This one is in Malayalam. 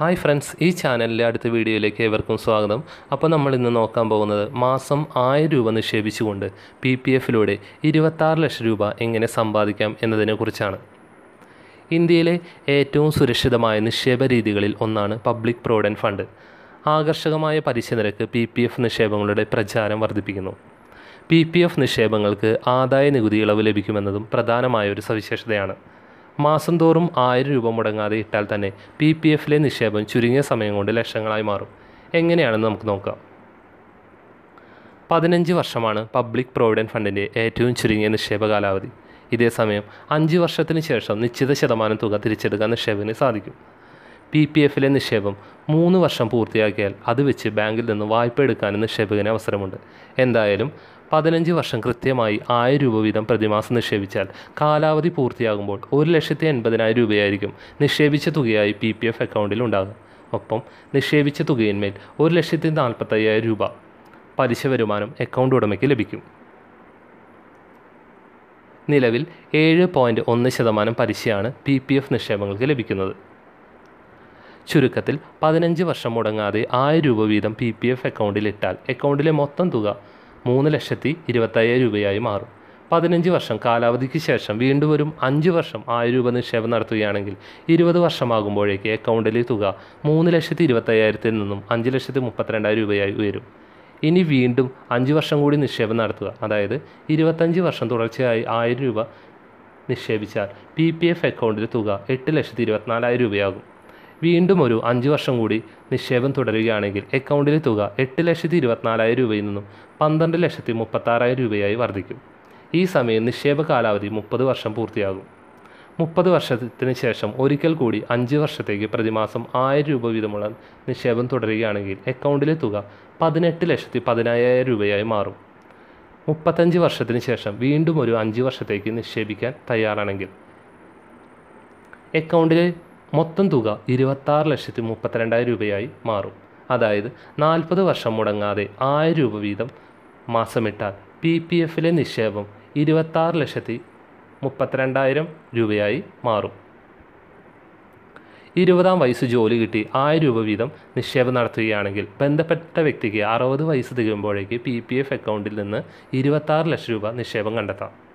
ഹായ് ഫ്രണ്ട്സ് ഈ ചാനലിലെ അടുത്ത വീഡിയോയിലേക്ക് ഏവർക്കും സ്വാഗതം. അപ്പോൾ നമ്മൾ ഇന്ന് നോക്കാൻ പോകുന്നത് മാസം ആയിരം രൂപ നിക്ഷേപിച്ചുകൊണ്ട് പി പി എഫിലൂടെ ഇരുപത്താറ് ലക്ഷം രൂപ എങ്ങനെ സമ്പാദിക്കാം എന്നതിനെക്കുറിച്ചാണ് ഇന്ത്യയിലെ ഏറ്റവും സുരക്ഷിതമായ നിക്ഷേപ രീതികളിൽ ഒന്നാണ് പബ്ലിക് പ്രൊവിഡന്റ് ഫണ്ട്. ആകർഷകമായ പലിശ നിരക്ക് പി പി എഫ് നിക്ഷേപങ്ങളുടെ പ്രചാരം വർദ്ധിപ്പിക്കുന്നു. പി പി എഫ് നിക്ഷേപങ്ങൾക്ക് ആദായ നികുതി ഇളവ് ലഭിക്കുമെന്നതും പ്രധാനമായ ഒരു സവിശേഷതയാണ്. മാസം തോറും ആയിരം രൂപ മുടങ്ങാതെ ഇട്ടാൽ തന്നെ പി പി എഫിലെ നിക്ഷേപം ചുരുങ്ങിയ സമയം കൊണ്ട് ലക്ഷങ്ങളായി മാറും. എങ്ങനെയാണെന്ന് നമുക്ക് നോക്കാം. പതിനഞ്ച് വർഷമാണ് പബ്ലിക് പ്രൊവിഡന്റ് ഫണ്ടിന്റെ ഏറ്റവും ചുരുങ്ങിയ നിക്ഷേപ കാലാവധി. ഇതേസമയം അഞ്ച് വർഷത്തിന് ശേഷം നിശ്ചിത ശതമാനം തുക തിരിച്ചെടുക്കാൻ നിക്ഷേപത്തിന് സാധിക്കും. പി പി എഫിലെ നിക്ഷേപം മൂന്ന് വർഷം പൂർത്തിയാക്കിയാൽ അത് വെച്ച് ബാങ്കിൽ നിന്ന് വായ്പ എടുക്കാനും നിക്ഷേപകന് അവസരമുണ്ട്. എന്തായാലും പതിനഞ്ച് വർഷം കൃത്യമായി ആയിരം രൂപ വീതം പ്രതിമാസം നിക്ഷേപിച്ചാൽ കാലാവധി പൂർത്തിയാകുമ്പോൾ ഒരു ലക്ഷത്തി എൺപതിനായിരം രൂപയായിരിക്കും നിക്ഷേപിച്ച തുകയായി പി പി എഫ് അക്കൗണ്ടിൽ ഉണ്ടാകും ഒപ്പം നിക്ഷേപിച്ച തുകയിന്മേൽ ഒരു ലക്ഷത്തി നാൽപ്പത്തയ്യായിരം രൂപ പലിശ വരുമാനം അക്കൗണ്ട് ഉടമയ്ക്ക് ലഭിക്കും. നിലവിൽ ഏഴ് പോയിന്റ് ഒന്ന് ശതമാനം പലിശയാണ് പി പി എഫ് നിക്ഷേപങ്ങൾക്ക് ലഭിക്കുന്നത്. ചുരുക്കത്തിൽ പതിനഞ്ച് വർഷം മുടങ്ങാതെ ആയിരം രൂപ വീതം പി പി എഫ് അക്കൗണ്ടിൽ ഇട്ടാൽ അക്കൗണ്ടിലെ മൊത്തം തുക മൂന്ന് ലക്ഷത്തി ഇരുപത്തയ്യായിരം രൂപയായി മാറും. പതിനഞ്ച് വർഷം കാലാവധിക്ക് ശേഷം വീണ്ടും വരും അഞ്ച് വർഷം ആയിരം രൂപ നിക്ഷേപം നടത്തുകയാണെങ്കിൽ ഇരുപത് വർഷമാകുമ്പോഴേക്ക് അക്കൗണ്ടിലെ തുക മൂന്ന് ലക്ഷത്തി ഇരുപത്തയ്യായിരത്തിൽ നിന്നും അഞ്ച് ലക്ഷത്തി മുപ്പത്തിരണ്ടായിരം രൂപയായി ഉയരും. ഇനി വീണ്ടും അഞ്ച് വർഷം കൂടി നിക്ഷേപം നടത്തുക. അതായത് ഇരുപത്തഞ്ച് വർഷം തുടർച്ചയായി ആയിരം രൂപ നിക്ഷേപിച്ചാൽ പി പി എഫ് അക്കൗണ്ടിലെ തുക എട്ട് ലക്ഷത്തി ഇരുപത്തിനാലായിരം രൂപയാകും. വീണ്ടും ഒരു അഞ്ച് വർഷം കൂടി നിക്ഷേപം തുടരുകയാണെങ്കിൽ അക്കൗണ്ടിലെ തുക എട്ട് ലക്ഷത്തി ഇരുപത്തിനാലായിരം രൂപയിൽ നിന്നും പന്ത്രണ്ട് ലക്ഷത്തി മുപ്പത്താറായിരം രൂപയായി വർദ്ധിക്കും. ഈ സമയം നിക്ഷേപ കാലാവധി മുപ്പത് വർഷം പൂർത്തിയാകും. മുപ്പത് വർഷത്തിന് ശേഷം ഒരിക്കൽ കൂടി അഞ്ച് വർഷത്തേക്ക് പ്രതിമാസം ആയിരം രൂപ വീതമുള്ള നിക്ഷേപം തുടരുകയാണെങ്കിൽ അക്കൗണ്ടിലെ തുക പതിനെട്ട് ലക്ഷത്തി പതിനായിരം രൂപയായി മാറും. മുപ്പത്തഞ്ച് വർഷത്തിന് ശേഷം വീണ്ടും ഒരു അഞ്ച് വർഷത്തേക്ക് നിക്ഷേപിക്കാൻ തയ്യാറാണെങ്കിൽ അക്കൗണ്ടിലെ മൊത്തം തുക ഇരുപത്താറ് ലക്ഷത്തി മുപ്പത്തിരണ്ടായിരം രൂപയായി മാറും. അതായത് നാൽപ്പത് വർഷം മുടങ്ങാതെ ആയിരം രൂപ വീതം മാസമിട്ടാൽ പി പി എഫിലെ നിക്ഷേപം ഇരുപത്താറ് ലക്ഷത്തി മുപ്പത്തിരണ്ടായിരം രൂപയായി മാറും. ഇരുപതാം വയസ്സ് ജോലി കിട്ടി ആയിരം രൂപ വീതം നിക്ഷേപം നടത്തുകയാണെങ്കിൽ ബന്ധപ്പെട്ട വ്യക്തിക്ക് അറുപത് വയസ്സ് തികയുമ്പോഴേക്ക് പി പി എഫ് അക്കൗണ്ടിൽ നിന്ന് ഇരുപത്താറ് ലക്ഷം രൂപ നിക്ഷേപം കണ്ടെത്താം.